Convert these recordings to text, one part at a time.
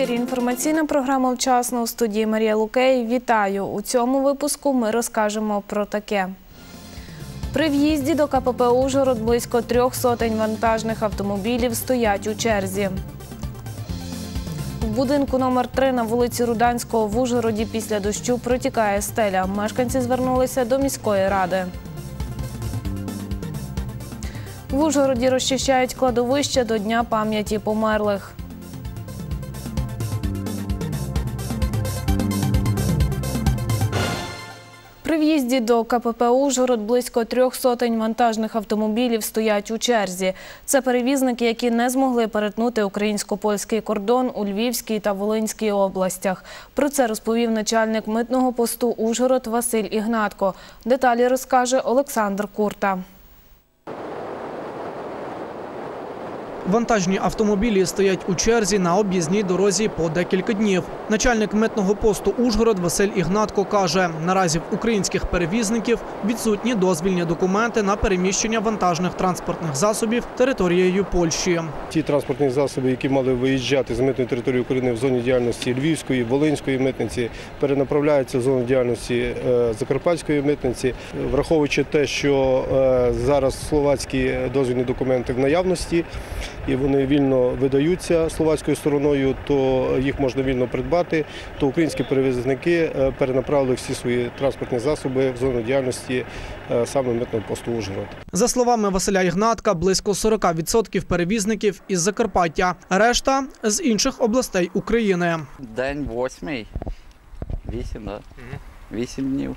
ефірі інформаційна програма «Вчасно» у студії Марія Лукей. Вітаю! У цьому випуску ми розкажемо про таке. При в'їзді до КПП «Ужгород» близько трьох сотень вантажних автомобілів стоять у черзі. В будинку номер 3 на вулиці Руданського в Ужгороді після дощу протікає стеля. Мешканці звернулися до міської ради. В Ужгороді розчищають кладовище до Дня пам'яті померлих. При в'їзді до КПП «Ужгород» близько трьох сотень вантажних автомобілів стоять у черзі. Це перевізники, які не змогли перетнути українсько-польський кордон у Львівській та Волинській областях. Про це розповів начальник митного посту «Ужгород» Василь Ігнатко. Деталі розкаже Олександр Курта. Вантажні автомобілі стоять у черзі на об'їзній дорозі по декілька днів. Начальник митного посту Ужгород Василь Ігнатко каже, наразі в українських перевізників відсутні дозвільні документи на переміщення вантажних транспортних засобів територією Польщі. Ті транспортні засоби, які мали виїжджати з митної території України в зоні діяльності Львівської, Волинської митниці, перенаправляються в зону діяльності е, Закарпатської митниці, враховуючи те, що е, зараз словацькі дозвільні документи в наявності і вони вільно видаються словацькою стороною, то їх можна вільно придбати. То українські перевізники е, перенаправили всі свої транспортні засоби в зону діяльності е, саме митного посту Ужгород. За словами Василя Ігнатка, близько 40% перевізників із Закарпаття, решта з інших областей України. День восьмий. Вісім, так? Вісім днів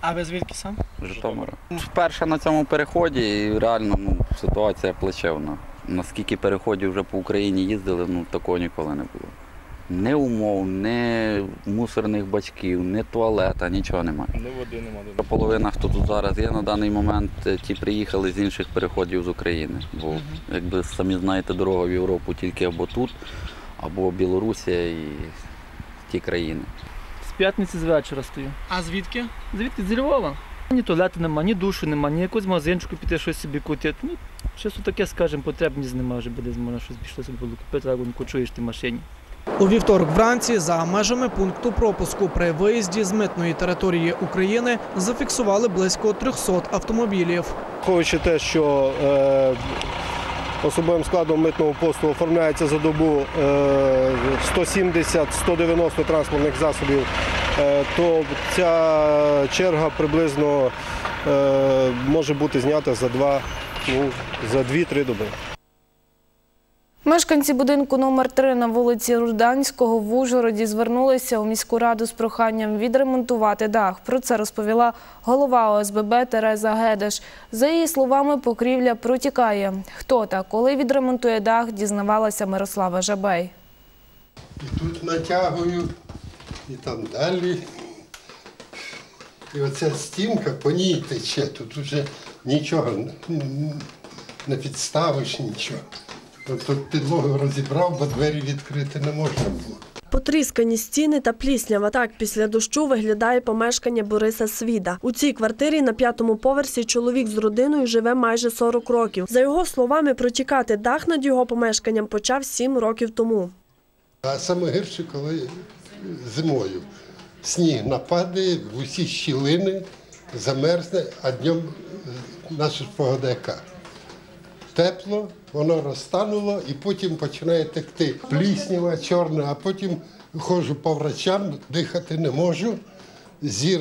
А ви звідки сам? Житомира. Вперше на цьому переході і реально ну, ситуація плачевна. Наскільки переходів вже по Україні їздили, ну такого ніколи не було. Ні умов, ні мусорних бачків, ні туалета, нічого немає. Не води немає. Половина, хто тут зараз є на даний момент, е, ті приїхали з інших переходів з України. Бо, якби самі знаєте, дорога в Європу тільки або тут, або Білорусія і ті країни. З п'ятниці з вечора стою. А звідки? Звідки з Львова? Ні туалету нема, ні душу нема, ні якусь магазинчику піти щось собі купити. Ну, щось таке, скажімо, потребність нема, вже буде можна щось пішло собі було купити, так не кочуєш ти в машині. У вівторок вранці за межами пункту пропуску при виїзді з митної території України зафіксували близько 300 автомобілів. Враховуючи те, що е, особовим складом митного посту оформляється за добу е, 170-190 транспортних засобів, то ця черга приблизно е, може бути знята за два, ну, за 2-3 доби. Мешканці будинку номер 3 на вулиці Руданського в Ужгороді звернулися у міську раду з проханням відремонтувати дах. Про це розповіла голова ОСББ Тереза Гедеш. За її словами, покрівля протікає. Хто та коли відремонтує дах, дізнавалася Мирослава Жабей. І тут натягую, і там далі. І оця стінка по ній тече, тут вже нічого не підставиш, нічого. Тут підлогу розібрав, бо двері відкрити не можна було. Потріскані стіни та пліснява. Так після дощу виглядає помешкання Бориса Свіда. У цій квартирі на п'ятому поверсі чоловік з родиною живе майже 40 років. За його словами, протікати дах над його помешканням почав 7 років тому. А саме гірше, коли зимою сніг нападає, в усі щілини замерзне, а днем е, наша ж погода яка. Тепло, воно розтануло і потім починає текти. Пліснява, чорна, а потім ходжу по врачам, дихати не можу. Зір.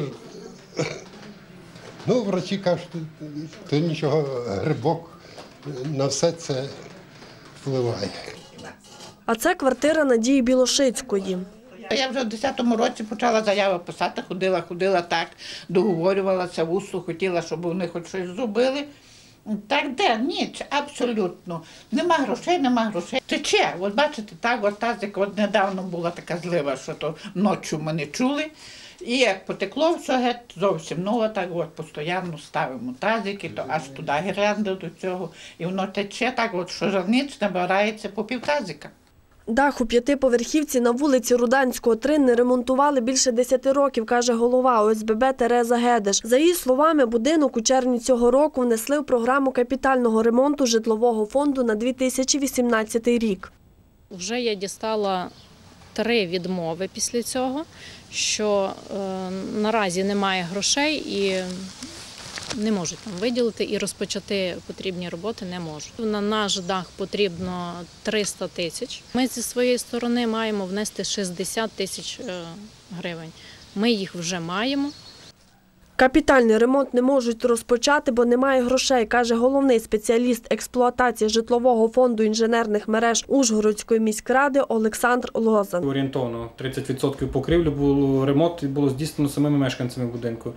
Ну, врачі кажуть, то нічого, грибок на все це впливає. А це квартира Надії Білошицької. Я вже в 10-му році почала заяви писати, ходила, ходила так, договорювалася в УСУ, хотіла, щоб вони хоч щось зробили. Так де? Ніч, абсолютно. Нема грошей, нема грошей. Тече, от бачите, так, от тазик, от недавно була така злива, що то ночі ми не чули. І як потекло все геть зовсім, ну отак от постійно ставимо тазики, то аж туди гірлянди до цього. І воно тече так, от що жарниць набирається по півтазика. Дах у п'ятиповерхівці на вулиці Руданського 3 не ремонтували більше 10 років, каже голова ОСББ Тереза Гедеш. За її словами, будинок у червні цього року внесли в програму капітального ремонту житлового фонду на 2018 рік. Вже я дістала три відмови після цього, що е, наразі немає грошей і не можуть там виділити і розпочати потрібні роботи не можуть. На наш дах потрібно 300 тисяч. Ми зі своєї сторони маємо внести 60 тисяч е, гривень. Ми їх вже маємо. Капітальний ремонт не можуть розпочати, бо немає грошей, каже головний спеціаліст експлуатації житлового фонду інженерних мереж Ужгородської міськради Олександр Лозан. Орієнтовно 30% покрівлі було ремонт було здійснено самими мешканцями будинку.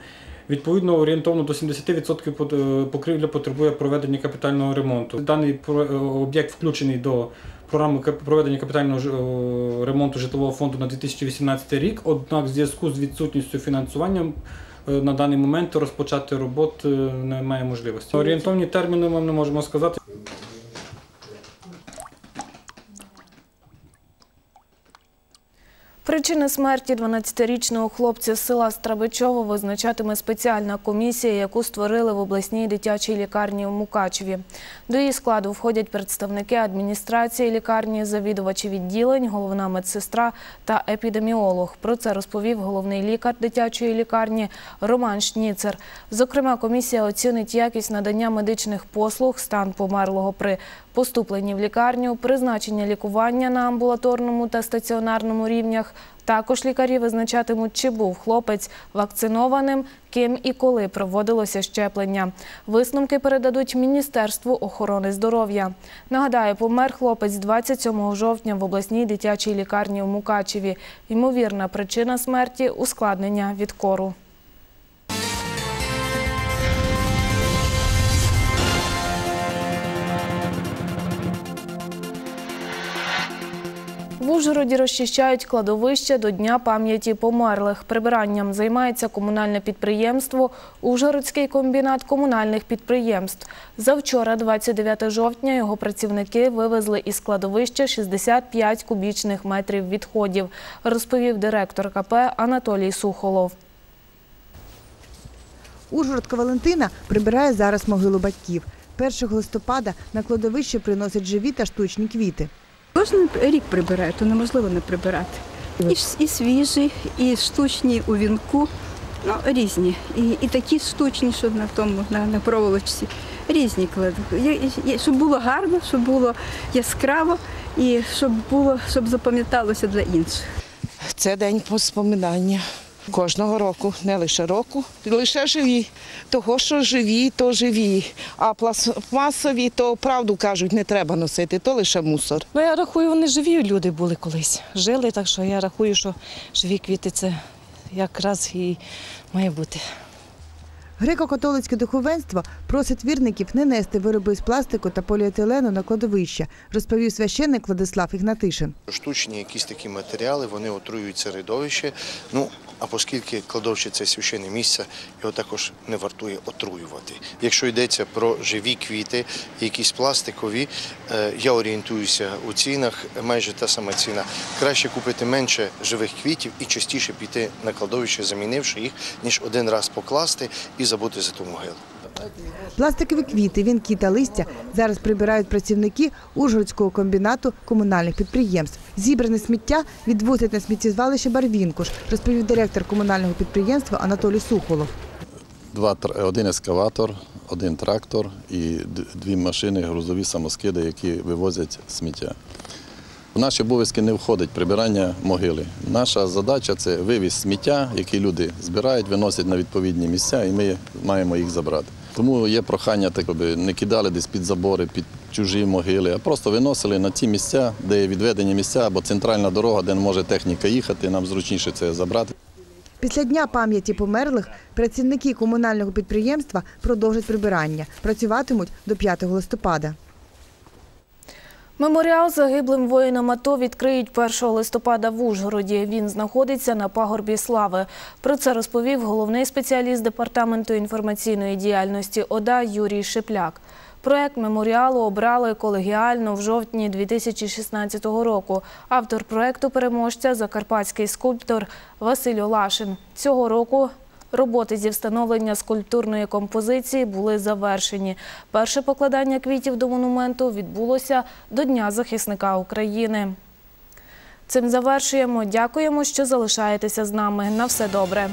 Відповідно, орієнтовно до 70% е, покрівля потребує проведення капітального ремонту. Даний е, об'єкт включений до програми проведення капітального е, ремонту житлового фонду на 2018 рік. Однак, в зв'язку з відсутністю фінансування на даний момент розпочати роботи немає можливості. Орієнтовні терміни ми не можемо сказати. Причини смерті 12-річного хлопця з села Страбичово визначатиме спеціальна комісія, яку створили в обласній дитячій лікарні у Мукачеві. До її складу входять представники адміністрації лікарні, завідувачі відділень, головна медсестра та епідеміолог. Про це розповів головний лікар дитячої лікарні Роман Шніцер. Зокрема, комісія оцінить якість надання медичних послуг, стан померлого при поступленні в лікарню, призначення лікування на амбулаторному та стаціонарному рівнях. Також лікарі визначатимуть, чи був хлопець вакцинованим, ким і коли проводилося щеплення. Висновки передадуть Міністерству охорони здоров'я. Нагадаю, помер хлопець 27 жовтня в обласній дитячій лікарні у Мукачеві. Ймовірна причина смерті – ускладнення від кору. Ужгороді розчищають кладовище до Дня пам'яті померлих. Прибиранням займається комунальне підприємство Ужгородський комбінат комунальних підприємств. Завчора, 29 жовтня, його працівники вивезли із кладовища 65 кубічних метрів відходів, розповів директор КП Анатолій Сухолов. Ужгородка Валентина прибирає зараз могилу батьків. 1 листопада на кладовище приносять живі та штучні квіти. Кожен рік прибираю, то неможливо не прибирати. І, і свіжі, і штучні у вінку, ну, різні. І, і такі штучні, що на тому, на, на проволочці. Різні є- Щоб було гарно, щоб було яскраво і щоб було, щоб запам'яталося для інших. Це день поспоминання. Кожного року, не лише року, лише живі. Того, що живі, то живі. А пластмасові, то правду кажуть, не треба носити, то лише мусор. Ну, я рахую, вони живі люди були колись. Жили, так що я рахую, що живі квіти це якраз і має бути. Греко-католицьке духовенство просить вірників не нести вироби з пластику та поліетилену на кладовище, розповів священник Владислав Ігнатишин. Штучні якісь такі матеріали, вони отруюють середовище. Ну, а оскільки кладовище це священне місце, його також не вартує отруювати. Якщо йдеться про живі квіти, якісь пластикові, е, я орієнтуюся у цінах, майже та сама ціна. Краще купити менше живих квітів і частіше піти на кладовище, замінивши їх, ніж один раз покласти і забути за ту могилу. Пластикові квіти, вінки та листя зараз прибирають працівники Ужгородського комбінату комунальних підприємств. Зібране сміття відвозять на сміттєзвалище Барвінкуш, розповів директор комунального підприємства Анатолій Сухолов. Один ескаватор, один трактор і дві машини, грузові самоскиди, які вивозять сміття. В наші обов'язки не входить прибирання могили. Наша задача це вивіз сміття, які люди збирають, виносять на відповідні місця, і ми маємо їх забрати. Тому є прохання, так, щоб не кидали десь під забори, під чужі могили, а просто виносили на ті місця, де є відведені місця або центральна дорога, де не може техніка їхати. Нам зручніше це забрати. Після дня пам'яті померлих працівники комунального підприємства продовжать прибирання. Працюватимуть до 5 листопада. Меморіал загиблим воїнам АТО відкриють 1 листопада в Ужгороді. Він знаходиться на пагорбі слави. Про це розповів головний спеціаліст департаменту інформаційної діяльності ОДА Юрій Шипляк. Проект меморіалу обрали колегіально в жовтні 2016 року. Автор проекту переможця закарпатський скульптор Василь Олашин. Цього року Роботи зі встановлення скульптурної композиції були завершені. Перше покладання квітів до монументу відбулося до Дня захисника України. Цим завершуємо. Дякуємо, що залишаєтеся з нами. На все добре.